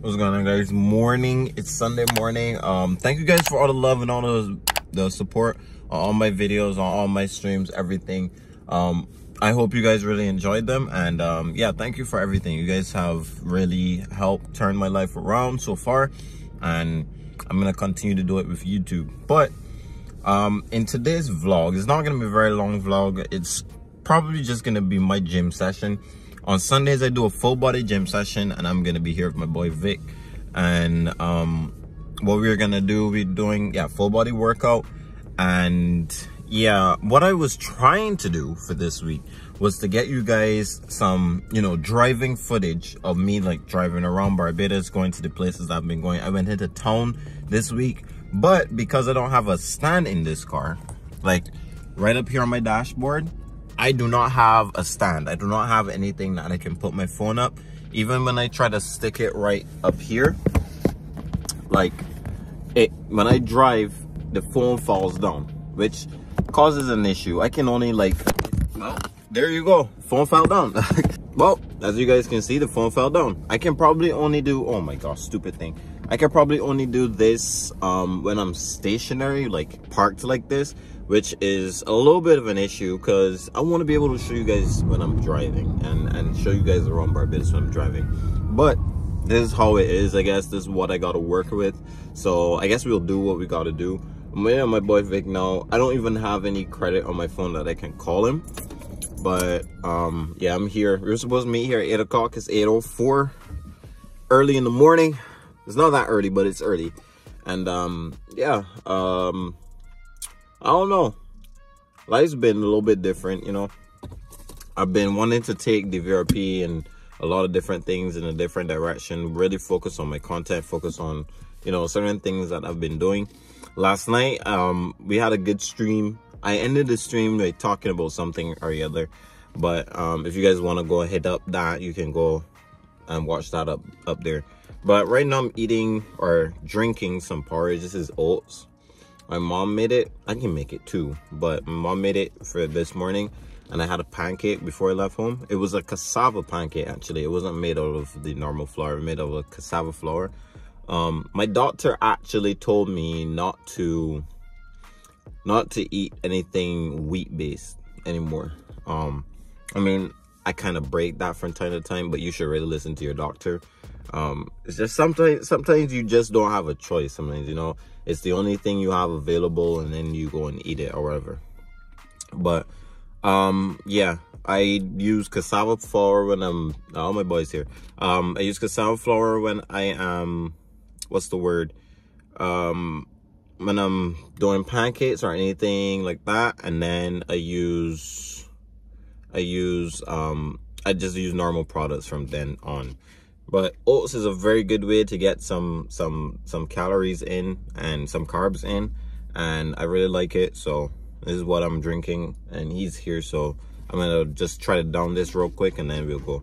What's going on guys? Morning. It's Sunday morning. Um, thank you guys for all the love and all the, the support on all my videos, on all my streams, everything. Um, I hope you guys really enjoyed them. And um, yeah, thank you for everything. You guys have really helped turn my life around so far. And I'm to continue to do it with YouTube. But um, in today's vlog, it's not to be a very long vlog. It's probably just to be my gym session on Sundays, I do a full body gym session and I'm to be here with my boy Vic. And um, what we're to do, we're doing, yeah, full body workout. And yeah, what I was trying to do for this week was to get you guys some, you know, driving footage of me like driving around Barbados, going to the places I've been going. I went into town this week, but because I don't have a stand in this car, like right up here on my dashboard, I do not have a stand. I do not have anything that I can put my phone up. Even when I try to stick it right up here, like it, when I drive, the phone falls down, which causes an issue. I can only like, well, there you go. Phone fell down. well, as you guys can see, the phone fell down. I can probably only do, oh my gosh, stupid thing. I can probably only do this um, when I'm stationary, like parked like this which is a little bit of an issue because I want to be able to show you guys when I'm driving and, and show you guys around Barbados when I'm driving. But this is how it is, I guess. This is what I got to work with. So I guess we'll do what we got to do. Waiting on my boy Vic now. I don't even have any credit on my phone that I can call him. But um, yeah, I'm here. We are supposed to meet here at 8 o'clock. It's 8.04. Early in the morning. It's not that early, but it's early. And um, yeah, um, I don't know. Life's been a little bit different, you know. I've been wanting to take the VRP and a lot of different things in a different direction. Really focus on my content, focus on, you know, certain things that I've been doing. Last night, um, we had a good stream. I ended the stream by talking about something or the other. But um, if you guys want to go hit up that, you can go and watch that up up there. But right now I'm eating or drinking some porridge. This is oats my mom made it. I can make it too but my mom made it for this morning and i had a pancake before i left home. It was a cassava pancake actually. It wasn't made out of the normal flour. It made out of a cassava flour. Um, my doctor actually told me not to not to eat anything wheat based anymore. Um, i mean i kind of break that from time to time but you should really listen to your doctor. Um, it's just sometimes sometimes you just don't have a choice sometimes you know it's the only thing you have available and then you go and eat it or whatever. But um yeah i use cassava flour when i'm all my boys here. Um i use cassava flour when i am what's the word? Um when i'm doing pancakes or anything like that. And then i use i use um i just use normal products from then on but oats is a very good way to get some some some calories in and some carbs in and i really like it. So this is what i'm drinking and he's here so i'm gonna just try to down this real quick and then we'll go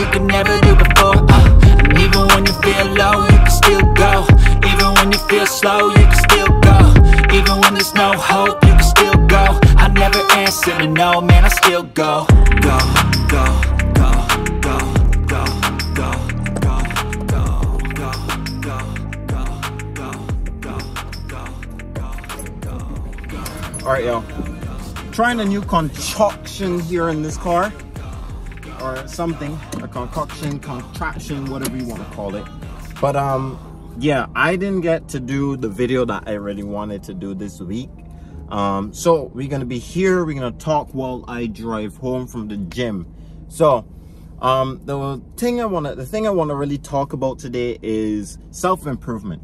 you could never do before uh, And even when you feel low, you can still go Even when you feel slow, you can still go Even when there's no hope, you can still go I never answer to no, man, I still go Go, go, go, go, go, go, go, go, go, go, go, go, go, go, go, All right, y'all. Trying a new concoction here in this car, or something, a concoction, contraction, whatever you want to call it. But um, yeah, I didn't get to do the video that I really wanted to do this week. Um, so we're gonna be here. We're gonna talk while I drive home from the gym. So, um, the thing I wanna, the thing I wanna really talk about today is self improvement,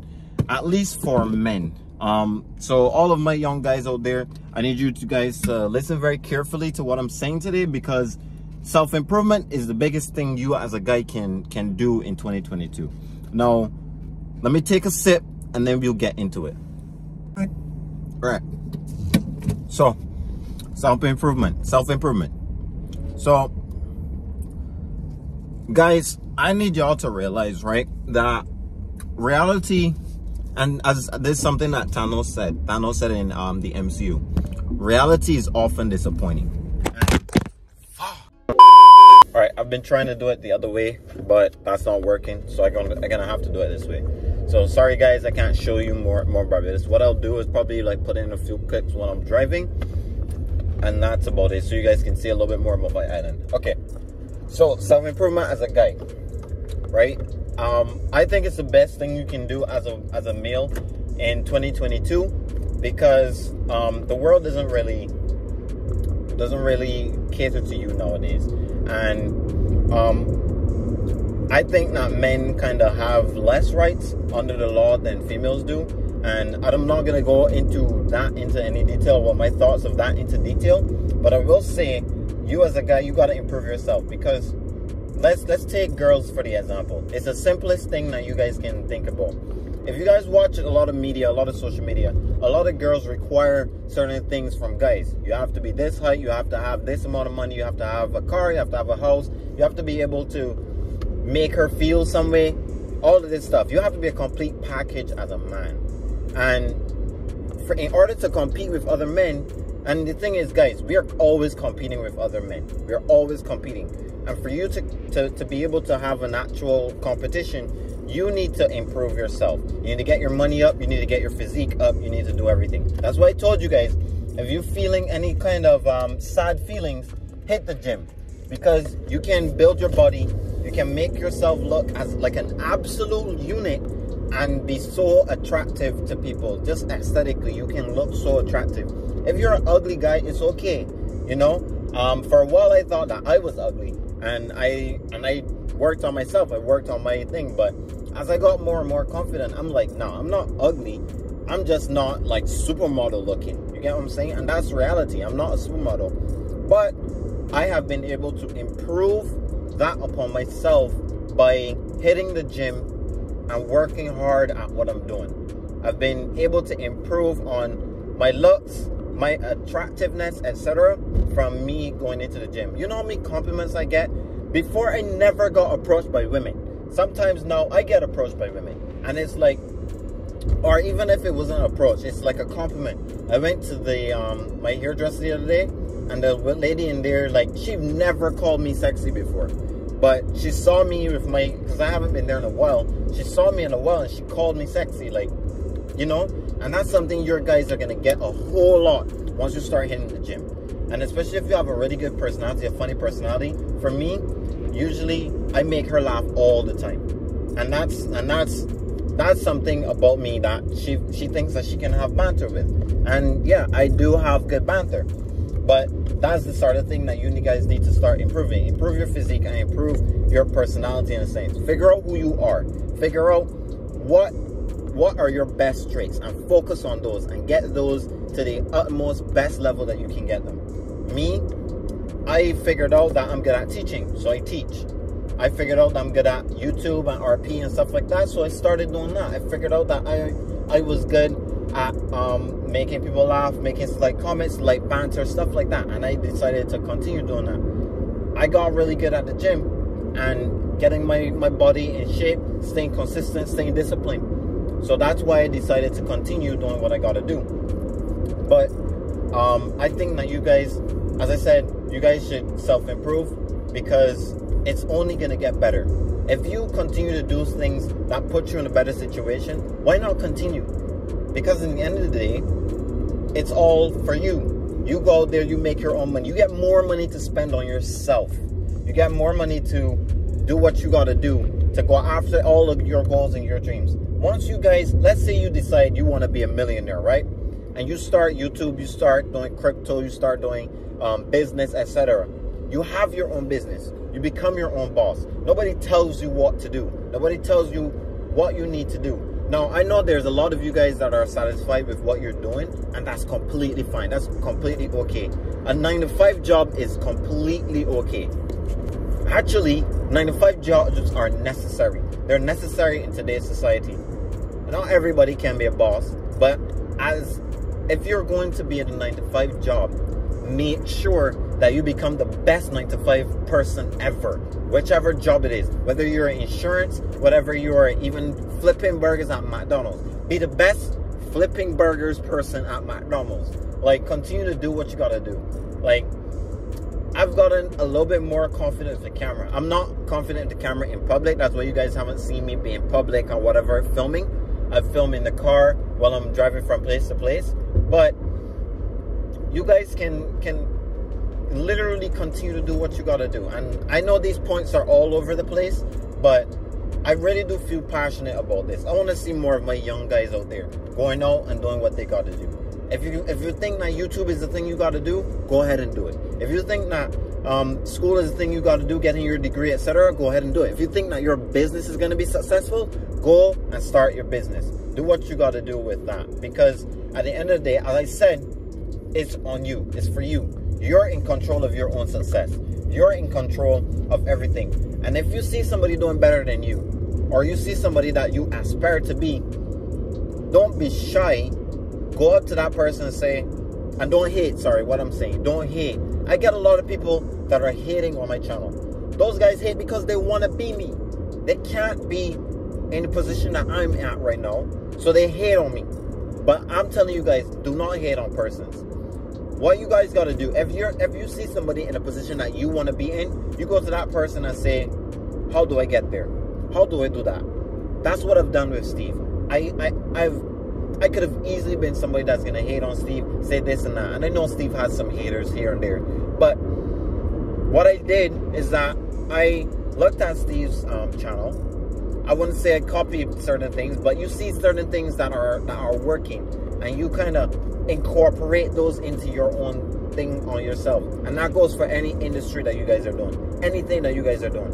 at least for men. Um, so all of my young guys out there, I need you to guys uh, listen very carefully to what I'm saying today because self improvement is the biggest thing you as a guy can can do in 2022. Now, let me take a sip and then we'll get into it. All right. So, self improvement, self improvement. So, guys, I need y'all to realize, right, that reality, and as this is something that Thanos said, Thanos said in um, the MCU, reality is often disappointing. All right, I've been trying to do it the other way, but that's not working. So I'm gonna, I'm gonna have to do it this way. So sorry guys, I can't show you more more this. What I'll do is probably like put in a few clips when I'm driving, and that's about it. So you guys can see a little bit more about my island. Okay, so self improvement as a guy, right? Um, I think it's the best thing you can do as a as a male in 2022 because um, the world doesn't really doesn't really cater to you nowadays, and um, I think that men kind of have less rights under the law than females do. And I'm not gonna go into that into any detail, what my thoughts of that into detail, but I will say, you as a guy, you gotta improve yourself because let's let's take girls for the example. It's the simplest thing that you guys can think about. If you guys watch a lot of media, a lot of social media, a lot of girls require certain things from guys. You have to be this height, you have to have this amount of money, you have to have a car, you have to have a house, you have to be able to make her feel some way, all of this stuff. You have to be a complete package as a man. And for, in order to compete with other men, and the thing is, guys, we are always competing with other men. We are always competing. And for you to, to, to be able to have an actual competition, you need to improve yourself. You need to get your money up. You need to get your physique up. You need to do everything. That's why I told you guys, if you're feeling any kind of um, sad feelings, hit the gym. Because you can build your body. You can make yourself look as like an absolute unit and be so attractive to people. Just aesthetically, you can look so attractive. If you're an ugly guy, it's okay. You know, um, for a while I thought that I was ugly, and I and I worked on myself. I worked on my thing, but as I got more and more confident, I'm like, no, I'm not ugly. I'm just not like supermodel looking. You get what I'm saying? And that's reality. I'm not a supermodel, but I have been able to improve that upon myself by hitting the gym and working hard at what I'm doing. I've been able to improve on my looks, my attractiveness, etc. from me going into the gym. You know how many compliments I get? Before I never got approached by women. Sometimes now I get approached by women. And it's like, or even if it wasn't an approach, it's like a compliment. I went to the um, my hairdresser the other day, and the lady in there, like, she never called me sexy before. But she saw me with my, because I haven't been there in a while. She saw me in a while and she called me sexy. Like, you know and that's something your guys are going to get a whole lot once you start hitting the gym. And especially if you have a really good personality a funny personality for me usually i make her laugh all the time. And that's and that's that's something about me that she she thinks that she can have banter with. And yeah i do have good banter. But that's the sort of thing that you guys need to start improving. Improve your physique and improve your personality in a sense. Figure out who you are. Figure out what what are your best traits and focus on those and get those to the utmost best level that you can get them. Me, I figured out that I'm good at teaching, so I teach. I figured out that I'm good at YouTube and RP and stuff like that, so I started doing that. I figured out that I I was good at um, making people laugh, making like comments, like banter, stuff like that, and I decided to continue doing that. I got really good at the gym and getting my my body in shape, staying consistent, staying disciplined. So that's why I decided to continue doing what I got to do. But um, I think that you guys, as I said, you guys should self improve because it's only going to get better. If you continue to do things that put you in a better situation, why not continue? Because in the end of the day, it's all for you. You go there, you make your own money. You get more money to spend on yourself. You get more money to do what you got to do to go after all of your goals and your dreams. Once you guys, let's say you decide you want to be a millionaire, right? And you start YouTube, you start doing crypto, you start doing um, business, etc. You have your own business. You become your own boss. Nobody tells you what to do. Nobody tells you what you need to do. Now, I know there's a lot of you guys that are satisfied with what you're doing, and that's completely fine. That's completely okay. A 9 to 5 job is completely okay. Actually, 9 to 5 jobs are necessary. They're necessary in today's society. Not everybody can be a boss, but as if you're going to be in a 9 to 5 job, make sure that you become the best 9 to 5 person ever whichever job it is whether you're in insurance whatever you are even flipping burgers at mcdonald's be the best flipping burgers person at mcdonald's like continue to do what you gotta do like I've gotten a little bit more confident in the camera. I'm not confident in the camera in public. That's why you guys haven't seen me be in public or whatever filming. I film in the car while I'm driving from place to place. But you guys can can literally continue to do what you gotta do. And I know these points are all over the place, but I really do feel passionate about this. I want to see more of my young guys out there going out and doing what they gotta do. If you if you think that YouTube is the thing you gotta do, go ahead and do it. If you think that um, school is the thing you gotta do, getting your degree, etc., go ahead and do it. If you think that your business is gonna be successful, go and start your business. Do what you gotta do with that. Because at the end of the day, as I said, it's on you. It's for you. You're in control of your own success. You're in control of everything. And if you see somebody doing better than you, or you see somebody that you aspire to be, don't be shy. Go up to that person and say, and don't hate, sorry, what I'm saying. Don't hate. I get a lot of people that are hating on my channel. Those guys hate because they want to be me. They can't be in the position that I'm at right now. So they hate on me. But I'm telling you guys, do not hate on persons what you guys got to do if you're if you see somebody in a position that you want to be in you go to that person and say how do i get there how do i do that that's what i've done with steve i, I i've i could have easily been somebody that's gonna hate on steve say this and that and i know steve has some haters here and there but what i did is that i looked at steve's um, channel i wouldn't say i copied certain things but you see certain things that are that are working and you kind of incorporate those into your own thing on yourself. And that goes for any industry that you guys are doing. Anything that you guys are doing.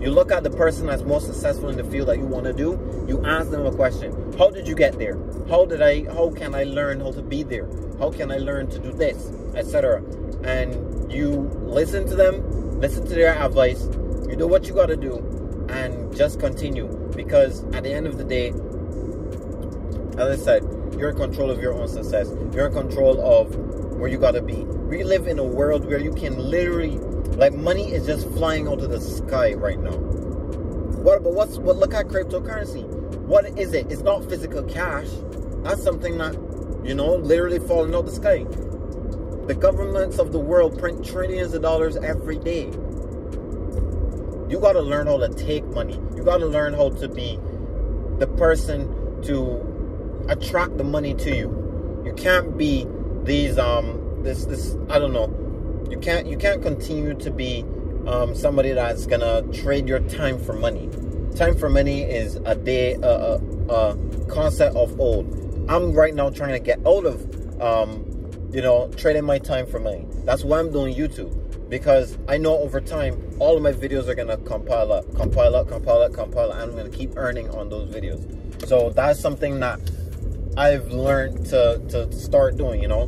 You look at the person that's most successful in the field that you want to do, you ask them a question. How did you get there? How did I how can I learn how to be there? How can I learn to do this? Etc. And you listen to them, listen to their advice, you do what you gotta do, and just continue. Because at the end of the day, as I said, you're in control of your own success. You're in control of where you gotta be. We live in a world where you can literally, like, money is just flying out of the sky right now. What? But what's what? Look at cryptocurrency. What is it? It's not physical cash. That's something that, you know, literally falling out of the sky. The governments of the world print trillions of dollars every day. You got to learn how to take money. You got to learn how to be the person to attract the money to you. You can't be these um this this I don't know. You can't you can't continue to be um, somebody that's gonna trade your time for money. Time for money is a day a, concept of old. I'm right now trying to get out of um, you know trading my time for money. That's why I'm doing YouTube because I know over time all of my videos are gonna compile up, compile up, compile up, compile up, and I'm gonna keep earning on those videos. So that's something that I've learned to to start doing. You know,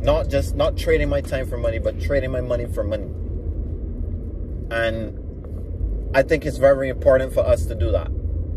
not just not trading my time for money, but trading my money for money. And I think it's very important for us to do that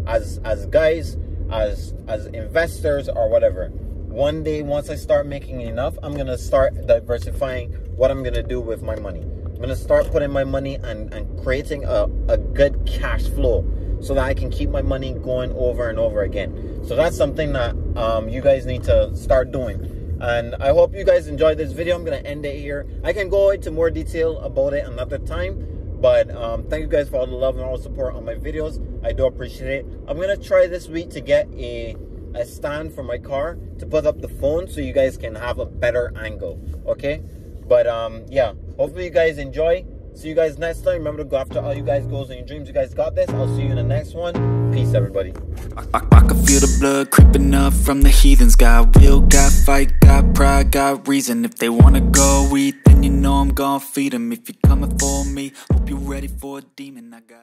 as as guys, as as investors or whatever. One day once I start making enough, I'm going to start diversifying what I'm going to do with my money. I'm going to start putting my money and, and creating a, a good cash flow so that I can keep my money going over and over again. So that's something that um, you guys need to start doing. And I hope you guys enjoyed this video. I'm to end it here. I can go into more detail about it another time. But um, thank you guys for all the love and all the support on my videos. I do appreciate it. I'm going to try this week to get a, a stand for my car to put up the phone so you guys can have a better angle. Okay? But um, yeah, hopefully you guys enjoy. See you guys next time. Remember to go after all you guys' goals and your dreams. You guys got this. I'll see you in the next one. Peace, everybody. I, I, I can feel the blood creeping up from the heathens. Got will, got fight, got pride, got reason. If they wanna go eat, then you know I'm gonna feed them. If you're coming for me, hope you're ready for a demon. I got.